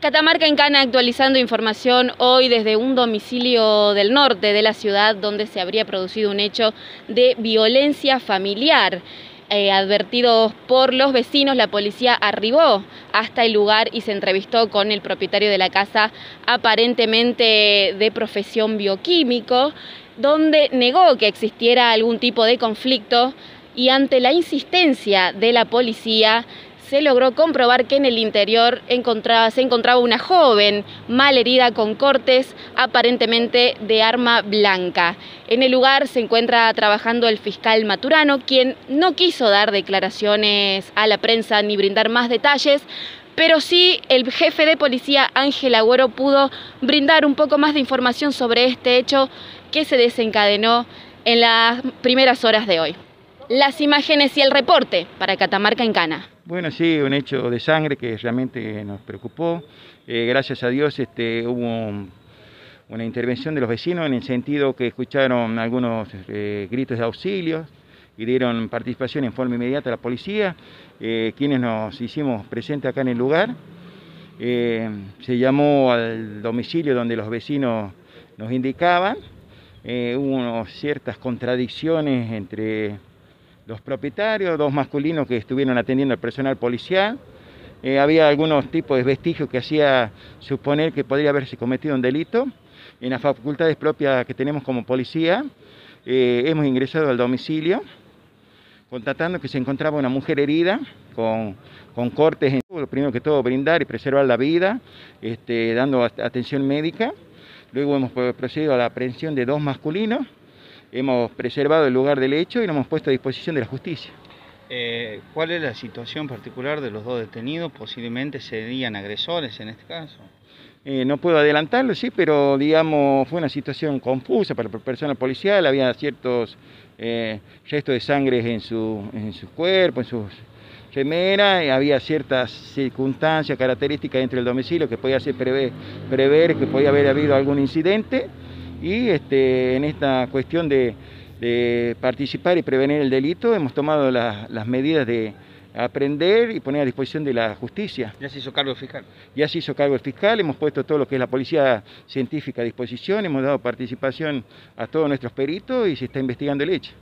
Catamarca en Cana actualizando información hoy desde un domicilio del norte de la ciudad donde se habría producido un hecho de violencia familiar. Eh, advertidos por los vecinos, la policía arribó hasta el lugar y se entrevistó con el propietario de la casa, aparentemente de profesión bioquímico, donde negó que existiera algún tipo de conflicto y ante la insistencia de la policía se logró comprobar que en el interior se encontraba una joven mal herida con cortes aparentemente de arma blanca. En el lugar se encuentra trabajando el fiscal Maturano, quien no quiso dar declaraciones a la prensa ni brindar más detalles, pero sí el jefe de policía Ángel Agüero pudo brindar un poco más de información sobre este hecho que se desencadenó en las primeras horas de hoy. Las imágenes y el reporte para Catamarca en Cana. Bueno, sí, un hecho de sangre que realmente nos preocupó. Eh, gracias a Dios este, hubo una intervención de los vecinos en el sentido que escucharon algunos eh, gritos de auxilio y dieron participación en forma inmediata a la policía, eh, quienes nos hicimos presentes acá en el lugar. se llamó al domicilio donde los vecinos nos indicaban. hubo ciertas contradicciones entre los propietarios, dos masculinos que estuvieron atendiendo al personal policial. Eh, había algunos tipos de vestigios que hacía suponer que podría haberse cometido un delito. En las facultades propias que tenemos como policía, eh, hemos ingresado al domicilio, constatando que se encontraba una mujer herida con, cortes en lo primero que todo brindar y preservar la vida, este, dando atención médica. Luego hemos procedido a la aprehensión de dos masculinos hemos preservado el lugar del hecho y lo hemos puesto a disposición de la justicia. Eh, ¿Cuál es la situación particular de los dos detenidos? Posiblemente serían agresores en este caso. Eh, no puedo adelantarlo, sí, pero digamos fue una situación confusa para el personal policial, había ciertos eh, restos de sangre en su, en su cuerpo, en sus remeras, había ciertas circunstancias, características dentro del domicilio que podía hacer prever, prever que podía haber habido algún incidente y este, en esta cuestión de, participar y prevenir el delito hemos tomado las medidas de aprender y poner a disposición de la justicia. ¿Ya se hizo cargo el fiscal? Ya se hizo cargo el fiscal, hemos puesto todo lo que es la policía científica a disposición, hemos dado participación a todos nuestros peritos y se está investigando el hecho.